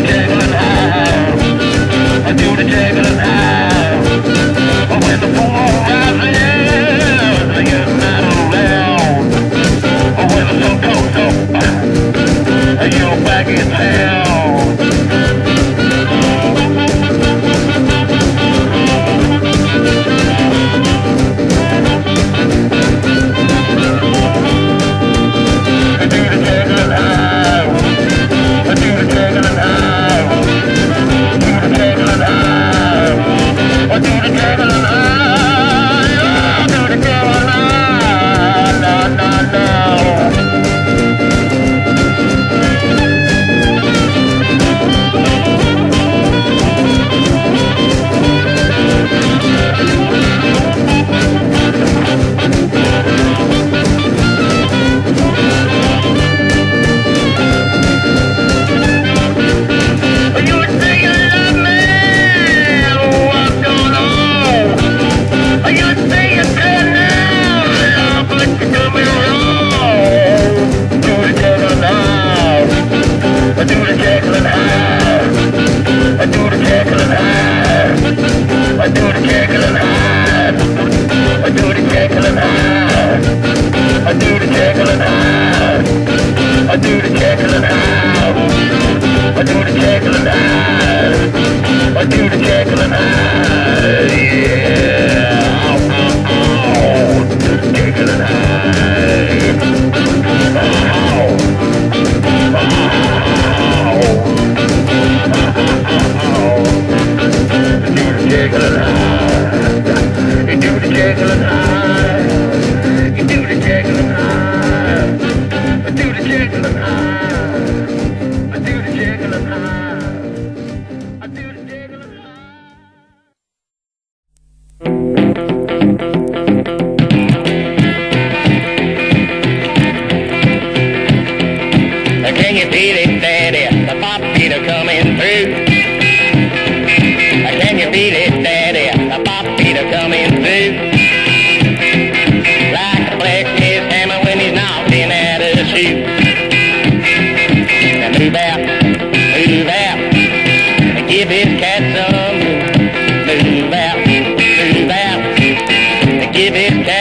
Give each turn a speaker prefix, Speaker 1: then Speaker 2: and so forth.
Speaker 1: I do the table. regular now. Thank you. to shoot. Now move out, move out, and give his cat some. Move out, move out, and give his cat.